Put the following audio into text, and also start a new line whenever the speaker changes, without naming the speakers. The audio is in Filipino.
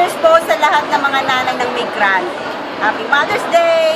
Mother's po sa lahat ng mga nanay ng migrant. Happy Mother's Day!